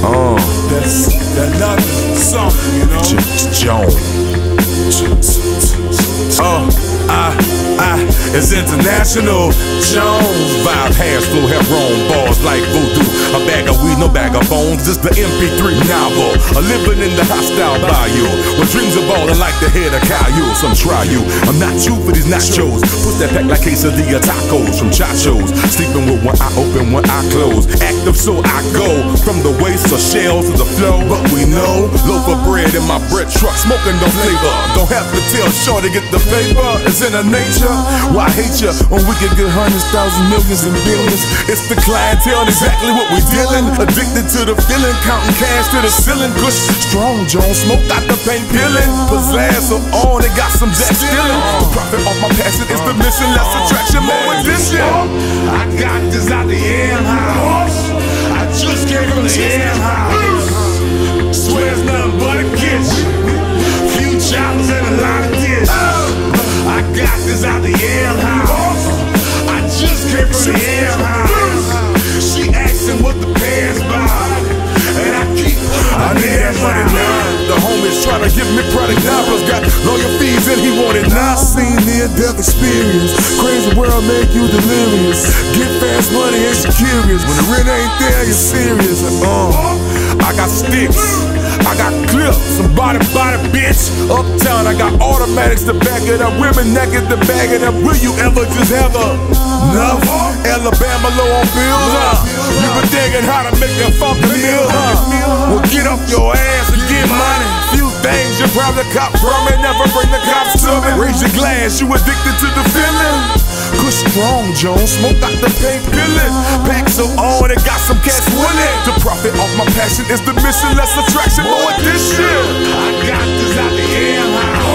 Oh. Uh. That's another something, you know. Jones. Oh, I. I is international. Jones vibe, hands flow, have roam balls like voodoo. A bag of weed, no bag of bones, just the MP3 novel. A living in the hostile bayou. With dreams of balling like the head of Caillou. Some try you. I'm not you for these nachos. Put that pack like quesadilla tacos from chachos. Sleeping with one eye open, one eye closed. Active, so I go from the waist of shells to the flow. But we know, loaf of bread in my bread truck, smoking no flavor. Don't have to tell sure to get the paper. It's in the nature. Why hate you when we can get hundreds, thousands, millions, and billions? It's the clientele, exactly what we dealing. Addicted to the feeling, counting cash to the ceiling. Push strong, Jones, smoke out the paint peeling. Pizzazz so on, it got some jack stealing. The profit off my passion is the mission, less attraction, more addition. I got this out the house. I just came from the house. Trying to give me product dollars. Got lawyer fees and he wanted now. Seen near death experience. Crazy world make you delirious. Get fast money ain't you curious. When the rent ain't there, you're serious. Uh, I got sticks. I got clips, some body, bitch. Uptown, I got automatics to back it up. Women naked to bag it up. Will you ever just have a enough? Alabama low on bills, huh? You been thinking how to make that fucking meal, huh? Well, get off your ass cop from it, never bring the cops to me. Raise your glass, you addicted to the feeling. Good strong, Jones, smoke out the paint peeling. Pack so on, it got some cats willing. To profit off my passion is the mission, less attraction, more addition. I got this out the house.